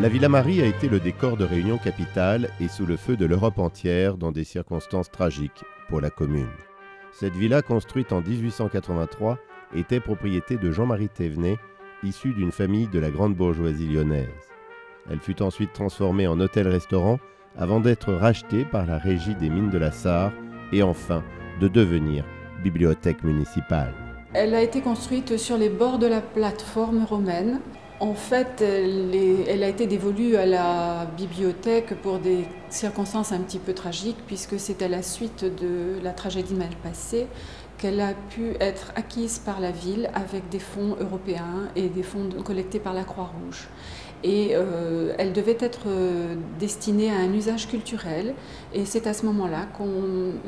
La Villa Marie a été le décor de réunions capitales et sous le feu de l'Europe entière dans des circonstances tragiques pour la commune. Cette villa, construite en 1883, était propriété de Jean-Marie Thévenet, issu d'une famille de la grande bourgeoisie lyonnaise. Elle fut ensuite transformée en hôtel-restaurant avant d'être rachetée par la régie des mines de la Sarre et enfin de devenir bibliothèque municipale. Elle a été construite sur les bords de la plateforme romaine en fait, elle, a été dévolue à la bibliothèque pour des circonstances un petit peu tragiques, puisque c'est à la suite de la tragédie mal passée qu'elle a pu être acquise par la ville avec des fonds européens et des fonds collectés par la Croix-Rouge. Et euh, elle devait être euh, destinée à un usage culturel. Et c'est à ce moment-là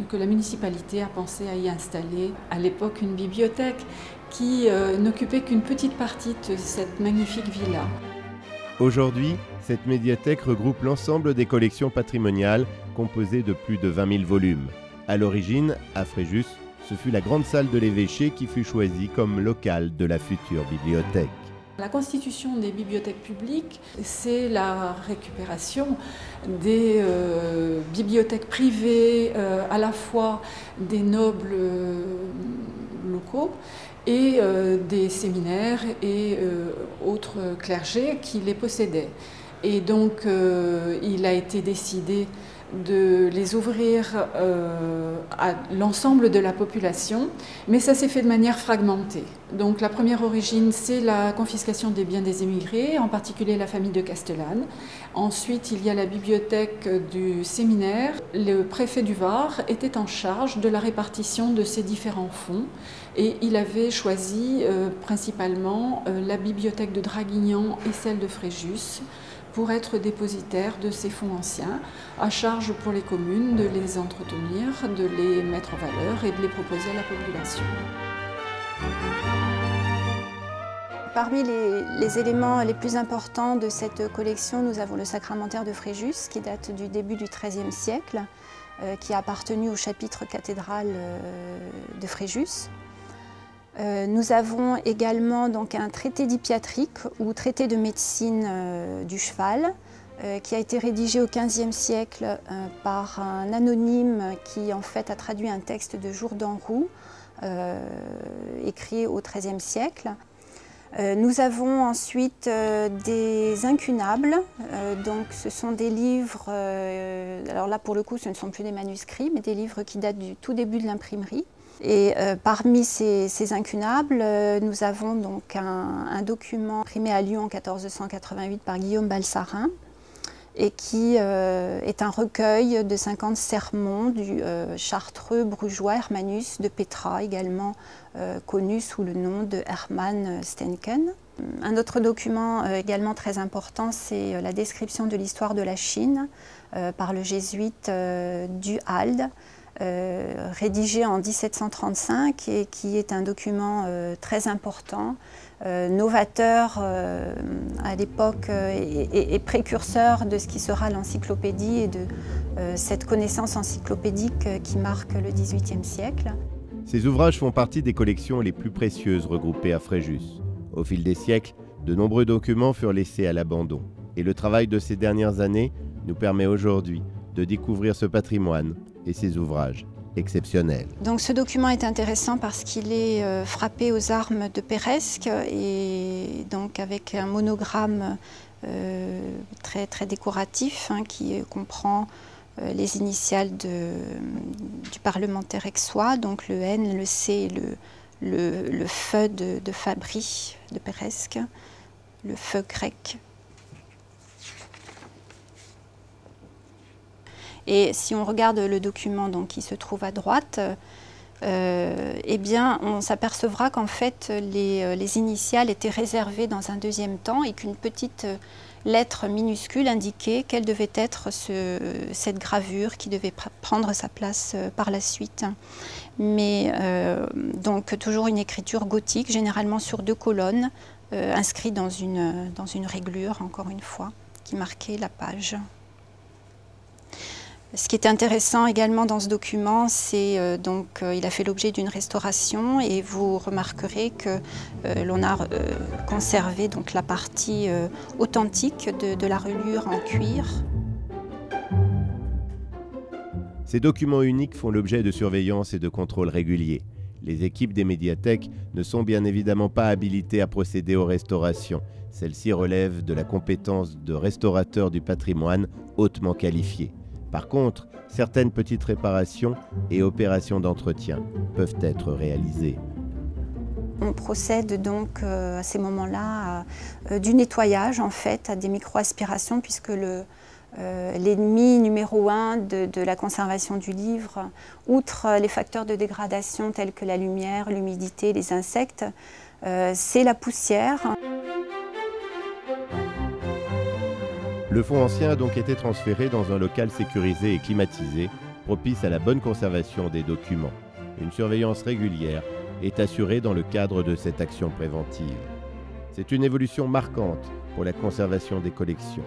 que la municipalité a pensé à y installer à l'époque une bibliothèque qui euh, n'occupait qu'une petite partie de cette magnifique villa. Aujourd'hui, cette médiathèque regroupe l'ensemble des collections patrimoniales composées de plus de 20 000 volumes. À l'origine, à Fréjus, ce fut la grande salle de l'évêché qui fut choisie comme local de la future bibliothèque. La constitution des bibliothèques publiques, c'est la récupération des euh, bibliothèques privées, euh, à la fois des nobles locaux et euh, des séminaires et euh, autres clergés qui les possédaient. Et donc euh, il a été décidé de les ouvrir à l'ensemble de la population, mais ça s'est fait de manière fragmentée. Donc la première origine, c'est la confiscation des biens des émigrés, en particulier la famille de Castellane. Ensuite, il y a la bibliothèque du séminaire. Le préfet du Var était en charge de la répartition de ces différents fonds et il avait choisi euh, principalement euh, la bibliothèque de Draguignan et celle de Fréjus pour être dépositaire de ces fonds anciens, à charge pour les communes de les entretenir, de les mettre en valeur et de les proposer à la population. Parmi les, éléments les plus importants de cette collection, nous avons le sacramentaire de Fréjus, qui date du début du XIIIe siècle, euh, qui a appartenu au chapitre cathédral de Fréjus. Euh, nous avons également donc, un traité d'hypiatrique ou traité de médecine euh, du cheval euh, qui a été rédigé au XVe siècle par un anonyme qui en fait a traduit un texte de Jourdan Roux écrit au XIIIe siècle. Nous avons ensuite des incunables, donc ce sont des livres, alors là pour le coup ce ne sont plus des manuscrits, mais des livres qui datent du tout début de l'imprimerie, et euh, parmi ces, incunables, euh, nous avons donc un, document imprimé à Lyon en 1488 par Guillaume Balsarin et qui euh, est un recueil de 50 sermons du chartreux brugeois Hermanus de Petra, également connu sous le nom de Hermann Stenken. Un autre document également très important, c'est la description de l'histoire de la Chine par le jésuite Du Halde, euh, rédigé en 1735 et qui est un document euh, très important, euh, novateur à l'époque et, précurseur de ce qui sera l'encyclopédie et de cette connaissance encyclopédique qui marque le XVIIIe siècle. Ces ouvrages font partie des collections les plus précieuses regroupées à Fréjus. Au fil des siècles, de nombreux documents furent laissés à l'abandon. Et le travail de ces dernières années nous permet aujourd'hui de découvrir ce patrimoine et ses ouvrages exceptionnels. Donc ce document est intéressant parce qu'il est euh, frappé aux armes de Péresque et donc avec un monogramme euh, très, très décoratif hein, qui comprend euh, les initiales du parlementaire aixois, donc le N, le C et le feu de, de Fabry de Péresque, le feu grec Et si on regarde le document donc, qui se trouve à droite, euh, eh bien, on s'apercevra qu'en fait, les, euh, les, initiales étaient réservées dans un deuxième temps et qu'une petite euh, lettre minuscule indiquait quelle devait être ce, cette gravure qui devait prendre sa place par la suite. Mais donc toujours une écriture gothique, généralement sur deux colonnes, inscrite dans une, dans une réglure, encore une fois, qui marquait la page. Ce qui est intéressant également dans ce document, c'est euh, donc euh, a fait l'objet d'une restauration et vous remarquerez que euh, l'on a conservé donc la partie authentique de, la reliure en cuir. Ces documents uniques font l'objet de surveillance et de contrôles réguliers. Les équipes des médiathèques ne sont bien évidemment pas habilitées à procéder aux restaurations. Celles-ci relèvent de la compétence de restaurateurs du patrimoine hautement qualifiés. Par contre, certaines petites réparations et opérations d'entretien peuvent être réalisées. On procède donc euh, à ces moments-là euh, du nettoyage en fait, à des micro-aspirations puisque euh, l'ennemi numéro un de, la conservation du livre, outre les facteurs de dégradation tels que la lumière, l'humidité, les insectes, c'est la poussière. Le fonds ancien a donc été transféré dans un local sécurisé et climatisé, propice à la bonne conservation des documents. Une surveillance régulière est assurée dans le cadre de cette action préventive. C'est une évolution marquante pour la conservation des collections.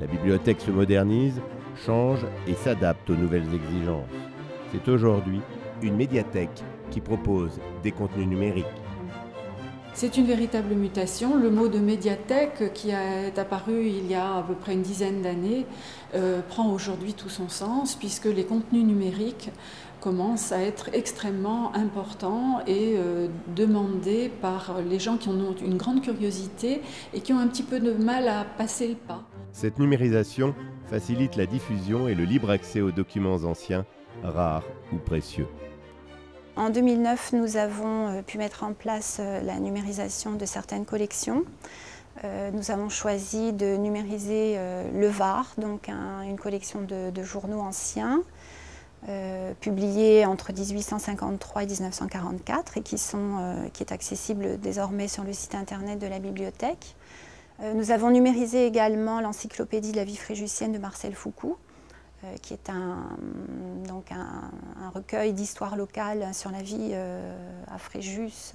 La bibliothèque se modernise, change et s'adapte aux nouvelles exigences. C'est aujourd'hui une médiathèque qui propose des contenus numériques, c'est une véritable mutation. Le mot de médiathèque, qui est apparu il y a à peu près une dizaine d'années, euh, prend aujourd'hui tout son sens, puisque les contenus numériques commencent à être extrêmement importants et euh, demandés par les gens qui ont une grande curiosité et qui ont un petit peu de mal à passer le pas. Cette numérisation facilite la diffusion et le libre accès aux documents anciens, rares ou précieux. En 2009, nous avons euh, pu mettre en place euh, la numérisation de certaines collections. Euh, nous avons choisi de numériser le VAR, donc une collection de, journaux anciens, publiés entre 1853 et 1944 et qui, qui est accessible désormais sur le site internet de la bibliothèque. nous avons numérisé également l'encyclopédie de la vie fréjussienne de Marcel Foucault, qui est un, donc un, recueil d'histoires locales sur la vie euh, à Fréjus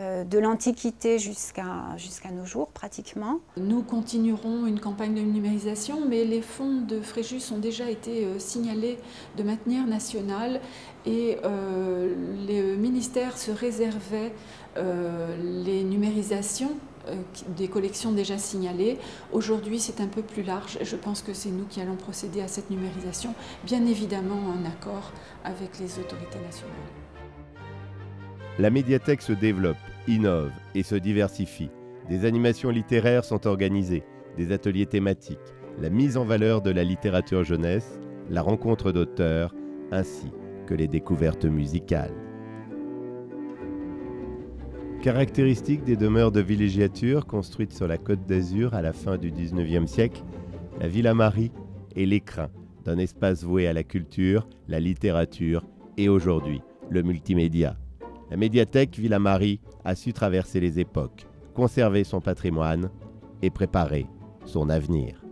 euh, de l'Antiquité jusqu'à jusqu'à nos jours pratiquement. Nous continuerons une campagne de numérisation, mais les fonds de Fréjus ont déjà été signalés de manière nationale et le ministère se réservait les numérisations euh, des collections déjà signalées. Aujourd'hui, c'est un peu plus large. Je pense que c'est nous qui allons procéder à cette numérisation, bien évidemment en accord avec les autorités nationales. La médiathèque se développe, innove et se diversifie. Des animations littéraires sont organisées, des ateliers thématiques, la mise en valeur de la littérature jeunesse, la rencontre d'auteurs, ainsi que les découvertes musicales. Caractéristique des demeures de villégiature construites sur la côte d'Azur à la fin du XIXe siècle, la Villa Marie est l'écrin d'un espace voué à la culture, la littérature et aujourd'hui le multimédia. La médiathèque Villa Marie a su traverser les époques, conserver son patrimoine et préparer son avenir.